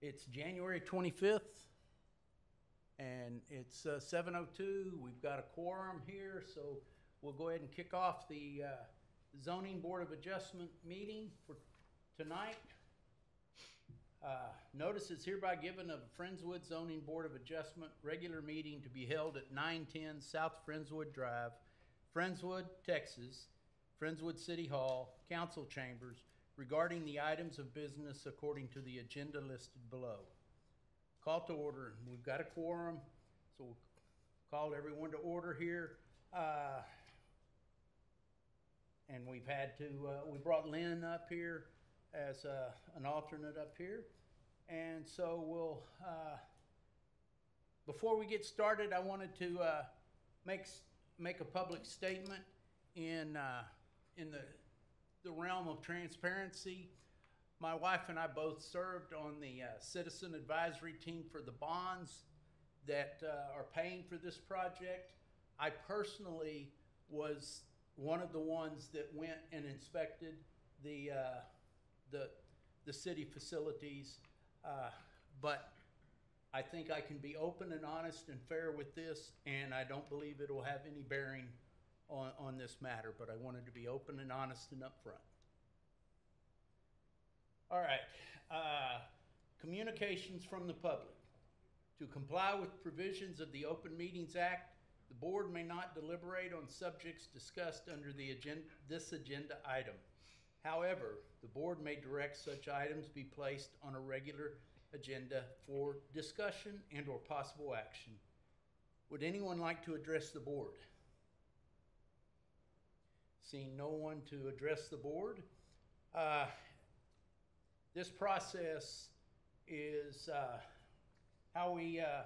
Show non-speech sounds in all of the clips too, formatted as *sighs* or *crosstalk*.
It's January 25th, and it's uh, 7:02. We've got a quorum here, so we'll go ahead and kick off the uh, zoning board of adjustment meeting for tonight. Uh, Notice is hereby given of Friendswood Zoning Board of Adjustment regular meeting to be held at 910 South Friendswood Drive, Friendswood, Texas, Friendswood City Hall, Council Chambers, regarding the items of business according to the agenda listed below. Call to order. We've got a quorum, so we'll call everyone to order here. Uh, And we've had to, uh, we brought Lynn up here as uh, an alternate up here. And so we'll, uh, before we get started, I wanted to uh, make, make a public statement in, uh, in the, the realm of transparency. My wife and I both served on the uh, Citizen Advisory Team for the bonds that uh, are paying for this project. I personally was one of the ones that went and inspected the, uh, the, the city facilities. Uh, But I think I can be open and honest and fair with this, and I don't believe it will have any bearing on, on this matter, but I wanted to be open and honest and upfront. All right, uh, communications from the public. To comply with provisions of the Open Meetings Act, the board may not deliberate on subjects discussed under the agenda, this agenda item. However, the board may direct such items be placed on a regular agenda for discussion and/or possible action. Would anyone like to address the board? Seeing no one to address the board, uh, this process is uh, how we, uh,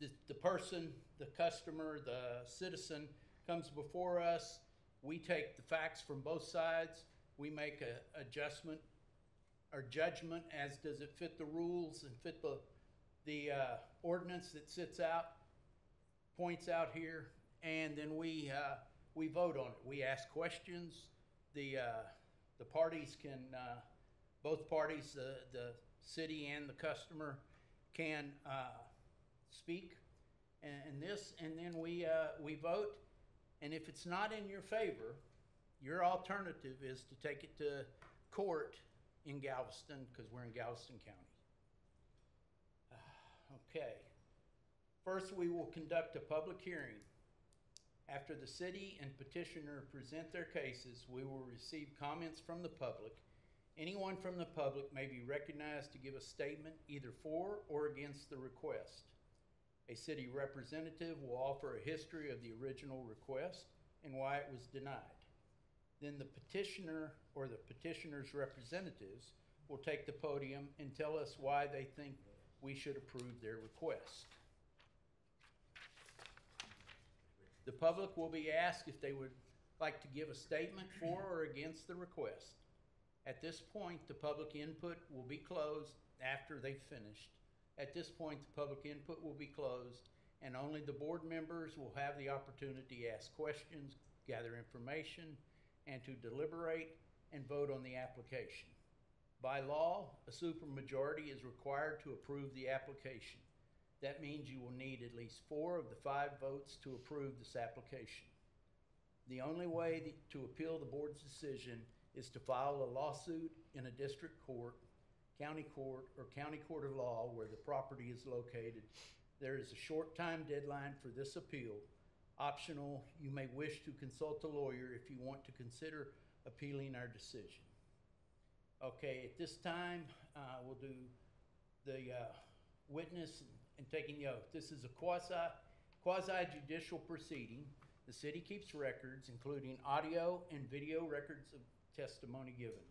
the, the person, the customer, the citizen comes before us. We take the facts from both sides. We make a adjustment or judgment as does it fit the rules and fit the, the uh, ordinance that sits out, points out here, and then we, uh, we vote on it. We ask questions. The, uh, the parties can, uh, both parties, the, the city and the customer can uh, speak and, and this, and then we, uh, we vote. And if it's not in your favor, your alternative is to take it to court in Galveston, because we're in Galveston County. *sighs* Okay. First, we will conduct a public hearing. After the city and petitioner present their cases, we will receive comments from the public. Anyone from the public may be recognized to give a statement either for or against the request. A city representative will offer a history of the original request and why it was denied. Then the petitioner or the petitioner's representatives will take the podium and tell us why they think we should approve their request. The public will be asked if they would like to give a statement for or against the request. At this point, the public input will be closed after they've finished. At this point, the public input will be closed, and only the board members will have the opportunity to ask questions, gather information, and to deliberate and vote on the application. By law, a supermajority is required to approve the application. That means you will need at least four of the five votes to approve this application. The only way to appeal the board's decision is to file a lawsuit in a district court, county court, or county court of law where the property is located. There is a short time deadline for this appeal. Optional, you may wish to consult a lawyer if you want to consider appealing our decision. Okay, at this time, uh, we'll do the uh, witness and taking the oath. This is a quasi, quasi judicial proceeding. The city keeps records, including audio and video records of testimony given.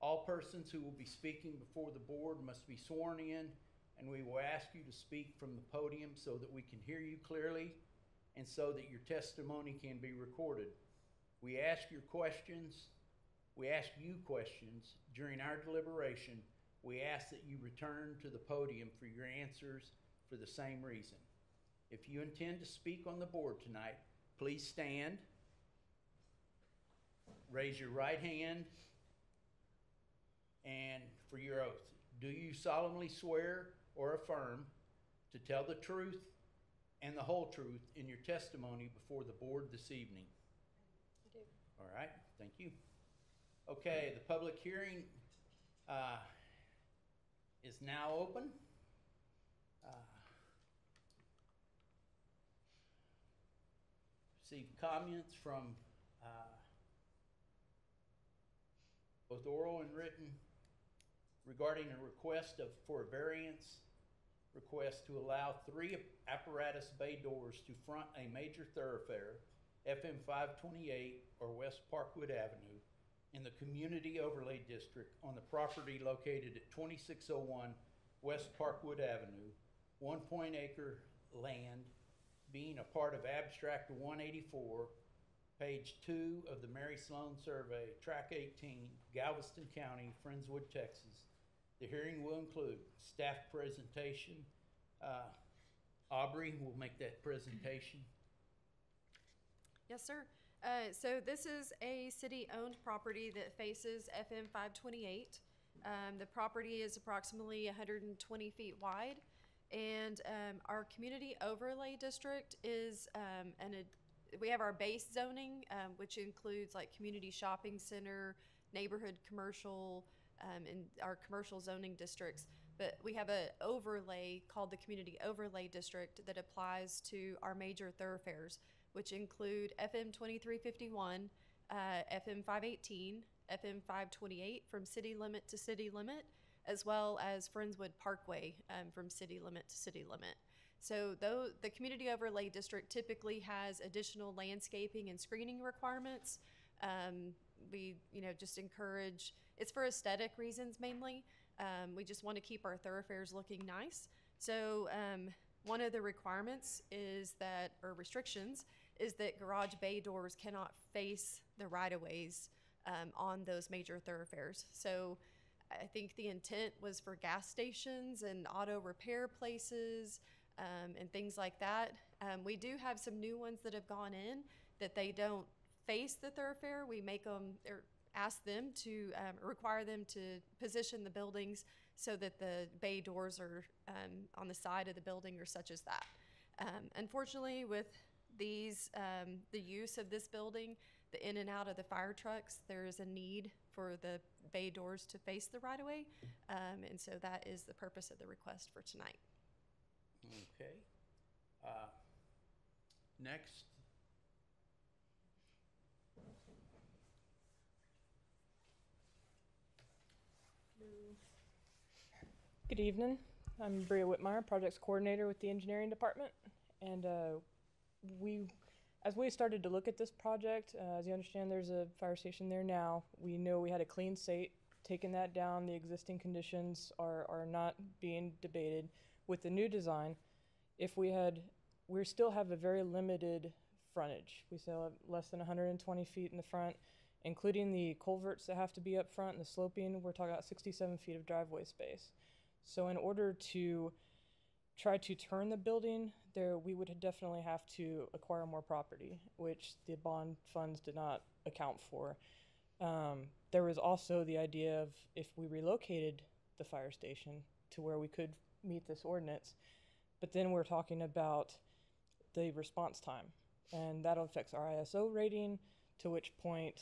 All persons who will be speaking before the board must be sworn in, and we will ask you to speak from the podium so that we can hear you clearly and so that your testimony can be recorded. We ask your questions, we ask you questions during our deliberation. We ask that you return to the podium for your answers for the same reason. If you intend to speak on the board tonight, please stand. Raise your right hand and for your oath. do you solemnly swear or affirm to tell the truth and the whole truth in your testimony before the board this evening? I do. All right, thank you. Okay, the public hearing uh, is now open. Uh, Received comments from uh, both oral and written regarding a request of, for a variance request to allow three apparatus bay doors to front a major thoroughfare, FM five twenty-eight or West Parkwood Avenue, in the Community Overlay District on the property located at twenty-six oh one West Parkwood Avenue, one point acre land, being a part of Abstract one eighty-four, page two of the Mary Sloan Survey, track eighteen, Galveston County, Friendswood, Texas. The hearing will include staff presentation. Uh, Aubrey will make that presentation. Yes, sir. Uh, so this is a city-owned property that faces FM 528. Um, the property is approximately 120 feet wide, and um, our community overlay district is um, an. ad- we have our base zoning, um, which includes like community shopping center, neighborhood commercial, um, and our commercial zoning districts. But we have an overlay called the community overlay district that applies to our major thoroughfares which include FM 2351, uh, FM 518, FM 528 from city limit to city limit, as well as Friendswood Parkway um, from city limit to city limit. So though the community overlay district typically has additional landscaping and screening requirements, um, we you know just encourage it's for aesthetic reasons mainly. Um, we just want to keep our thoroughfares looking nice. So um, one of the requirements is that, or restrictions, is that garage bay doors cannot face the right of ways um, on those major thoroughfares. So I think the intent was for gas stations and auto repair places um, and things like that. Um, we do have some new ones that have gone in that they don't face the thoroughfare. We make them or ask them to um, require them to position the buildings so that the bay doors are um, on the side of the building or such as that. Um, unfortunately, with these, um, the use of this building, the in and out of the fire trucks, there is a need for the bay doors to face the right of way. Um, and so that is the purpose of the request for tonight. Okay. Uh, Next, Good evening. I'm Bria Whitmire, Projects Coordinator with the Engineering Department. And uh, we, as we started to look at this project, uh, as you understand, there's a fire station there now. We know we had a clean site, taking that down. The existing conditions are, are not being debated. With the new design, if we had, we still have a very limited frontage. We still have less than 120 feet in the front, including the culverts that have to be up front and the sloping. We're talking about 67 feet of driveway space. So in order to try to turn the building, there we would definitely have to acquire more property, which the bond funds did not account for. Um, there was also the idea of if we relocated the fire station to where we could meet this ordinance, but then we're talking about the response time, and that affects our ISO rating. To which point,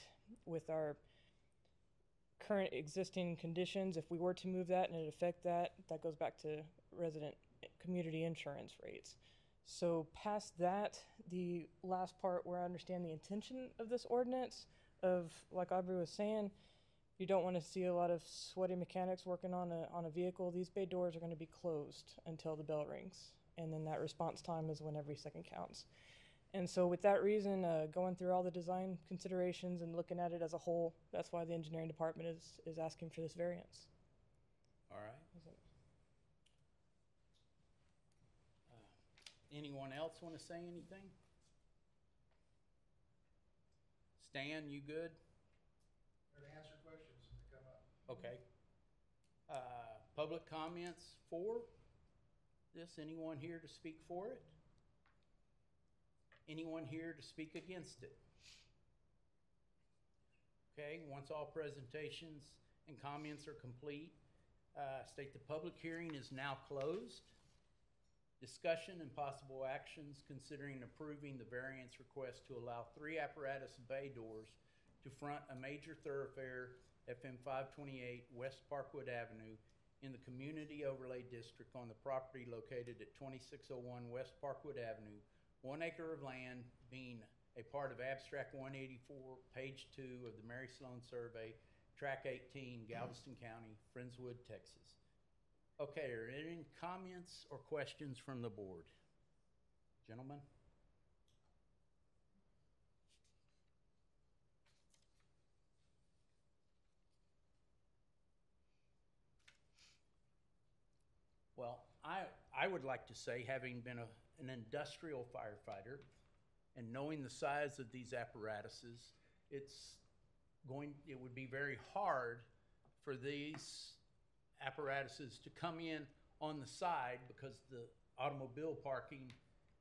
with our current existing conditions, if we were to move that and it affect that, that goes back to resident community insurance rates. So past that, the last part where I understand the intention of this ordinance of, like Aubrey was saying, you don't want to see a lot of sweaty mechanics working on a, on a vehicle. These bay doors are going to be closed until the bell rings. And then that response time is when every second counts. And so, with that reason, uh, going through all the design considerations and looking at it as a whole, that's why the engineering department is, is asking for this variance. all right. Uh, Anyone else want to say anything? Stan, you good? To answer questions as they come up. Okay. Uh, Public comments for this? Anyone here to speak for it? Anyone here to speak against it? Okay, once all presentations and comments are complete, Uh, state the public hearing is now closed. Discussion and possible actions considering approving the variance request to allow three apparatus bay doors to front a major thoroughfare, FM five twenty-eight West Parkwood Avenue in the Community Overlay District on the property located at twenty-six oh one West Parkwood Avenue, one acre of land being a part of abstract one eighty-four, page two of the Mary Sloan Survey, track eighteen, Galveston County, Friendswood, Texas. Okay, are there any comments or questions from the board? Gentlemen? Well, I, I would like to say, having been a, an industrial firefighter and knowing the size of these apparatuses, it's going, it would be very hard for these apparatuses to come in on the side because the automobile parking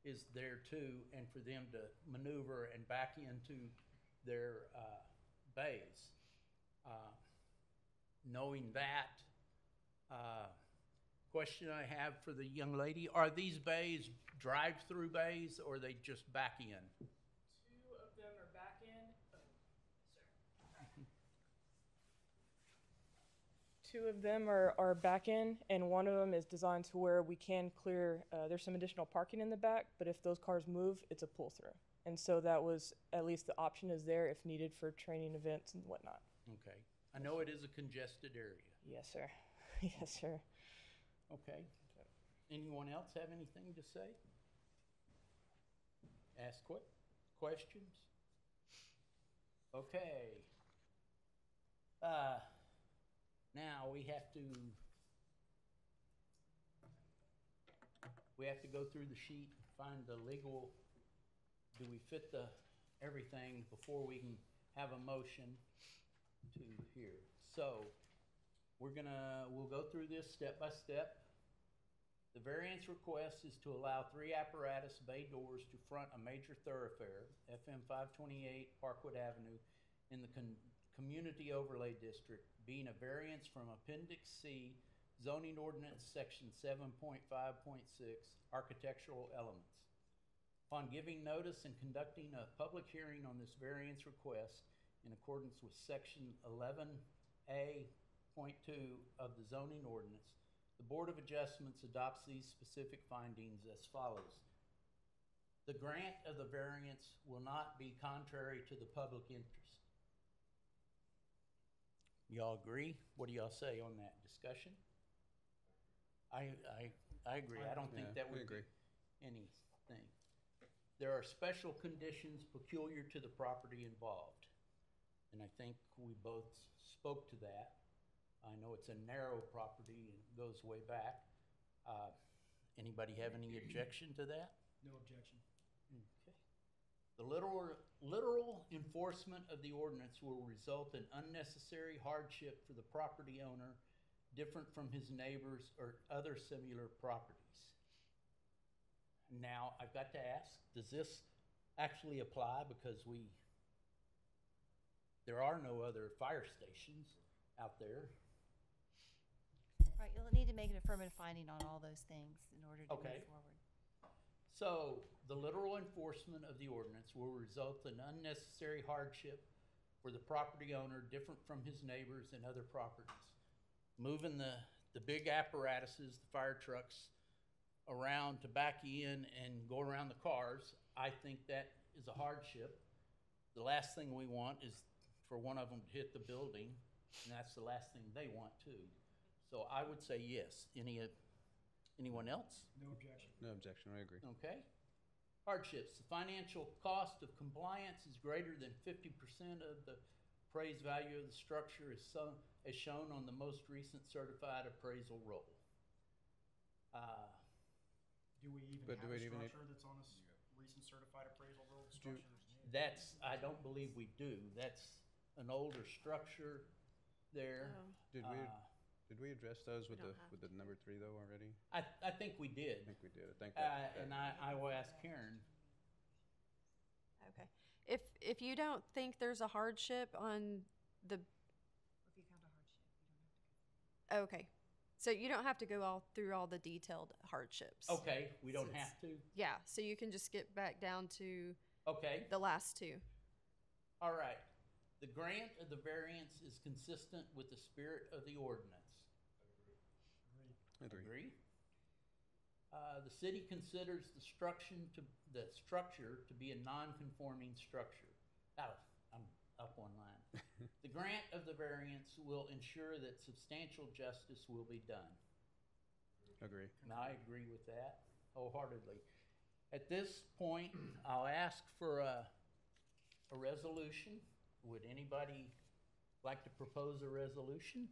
is there too, and for them to maneuver and back into their uh, bays. Uh, Knowing that, uh, question I have for the young lady, are these bays drive-through bays or are they just back in? Two of them are back in. Two of them are, are back in, and one of them is designed to where we can clear, uh, there's some additional parking in the back, but if those cars move, it's a pull through. And so that was, at least the option is there if needed for training events and whatnot. Okay, I know it is a congested area. Yes, sir. *laughs* yes, sir. Okay. Anyone else have anything to say? Ask que- questions? Okay. Uh, now we have to, we have to go through the sheet, find the legal, do we fit the, everything before we can have a motion to here? So, we're gonna, we'll go through this step by step. The variance request is to allow three apparatus bay doors to front a major thoroughfare, FM five twenty-eight Parkwood Avenue, in the con- Community Overlay District, being a variance from Appendix C zoning ordinance, section seven point five point six, architectural elements. Upon giving notice and conducting a public hearing on this variance request in accordance with section 11A.2 point of the zoning ordinance, the Board of Adjustments adopts these specific findings as follows. The grant of the variance will not be contrary to the public interest. Y'all agree? What do y'all say on that discussion? I, I, I agree. I don't think that we would be agree. anything. There are special conditions peculiar to the property involved. And I think we both spoke to that. I know it's a narrow property and goes way back. Uh, Anybody have any objection to that? No objection. The literal, literal enforcement of the ordinance will result in unnecessary hardship for the property owner different from his neighbors or other similar properties. Now, I've got to ask, does this actually apply because we, there are no other fire stations out there? Right, you'll need to make an affirmative finding on all those things in order to Okay. move forward. So, the literal enforcement of the ordinance will result in unnecessary hardship for the property owner different from his neighbors and other properties. Moving the, the big apparatuses, the fire trucks, around to back in and go around the cars, I think that is a hardship. The last thing we want is for one of them to hit the building, and that's the last thing they want too. So I would say yes. Any, anyone else? No objection. No objection, I agree. Okay. Hardships, the financial cost of compliance is greater than fifty percent of the appraised value of the structure as so, as shown on the most recent certified appraisal roll. Uh, Do we even But have do a we even structure that's on a s- recent certified appraisal roll? Do- that's, I don't believe we do. That's an older structure there. Oh. Did we, Uh, did we address those with the, don't with the number three though already? I, I think we did. I did. think we did. I think Uh, that. that- and I, I will ask Karen. Okay. If, if you don't think there's a hardship on the, If you found a hardship, you don't have to. okay, So you don't have to go all through all the detailed hardships. Okay, we don't Since- have to? Yeah, so you can just get back down to Okay, the last two. all right. The grant of the variance is consistent with the spirit of the ordinance. Agree. Agree? Uh, the city considers the structure to, the structure to be a non-conforming structure. Oh, I'm up one line. *laughs* The grant of the variance will ensure that substantial justice will be done. Agree. And I agree with that wholeheartedly. At this point, I'll ask for a, a resolution. Would anybody like to propose a resolution?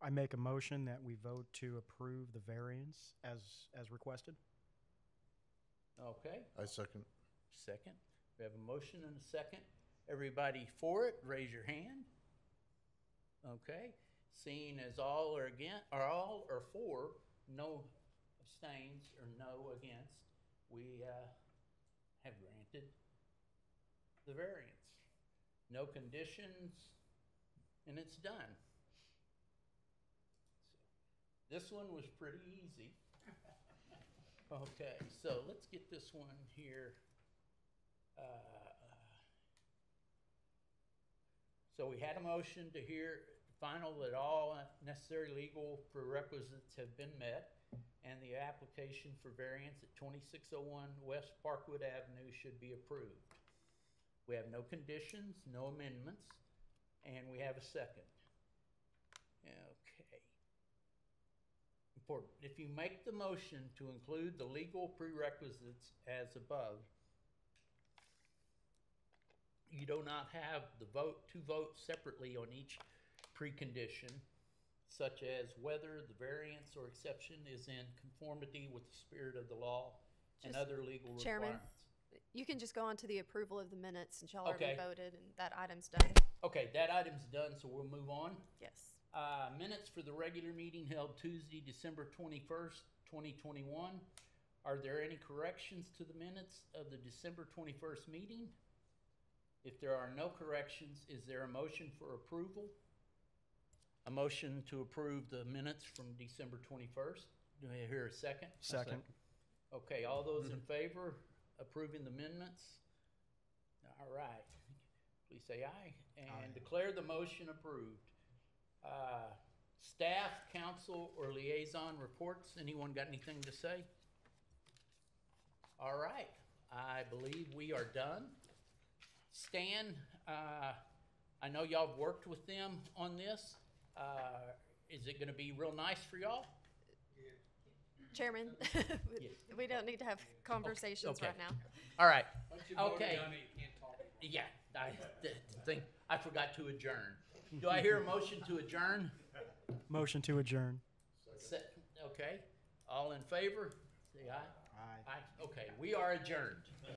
I make a motion that we vote to approve the variance as, as requested. Okay, I second. second. We have a motion and a second. Everybody for it, raise your hand. Okay, seeing as all are again, or all are for, no abstains or no against, we, uh, have granted the variance. No conditions, and it's done. This one was pretty easy. *laughs* Okay, so let's get this one here. Uh, So we had a motion to hear, final that all necessary legal prerequisites have been met, and the application for variance at twenty-six oh one West Parkwood Avenue should be approved. We have no conditions, no amendments, and we have a second. Okay. Important, if you make the motion to include the legal prerequisites as above, you do not have the vote, to vote separately on each precondition, such as whether the variance or exception is in conformity with the spirit of the law and Just- other legal Chairman? requirements. You can just go on to the approval of the minutes since y'all already Okay. voted and that item's done. Okay, that item's done, so we'll move on. Yes. Uh, minutes for the regular meeting held Tuesday, December twenty-first, twenty twenty-one. Are there any corrections to the minutes of the December twenty-first meeting? If there are no corrections, is there a motion for approval? A motion to approve the minutes from December twenty-first? Do I hear a second? Second. Okay, all those in favor approving the amendments? All right, please say aye and Aye. declare the motion approved. Uh, Staff, council, or liaison reports, anyone got anything to say? All right, I believe we are done. Stan, uh, I know y'all have worked with them on this. Uh, Is it gonna be real nice for y'all? Chairman, *laughs* we don't need to have conversations okay. right now. All right, okay. Yeah, I *laughs* th- think, I forgot to adjourn. Do I hear a motion to adjourn? Motion to adjourn. Se- Okay, all in favor? Say aye. Aye. Aye, okay, we are adjourned.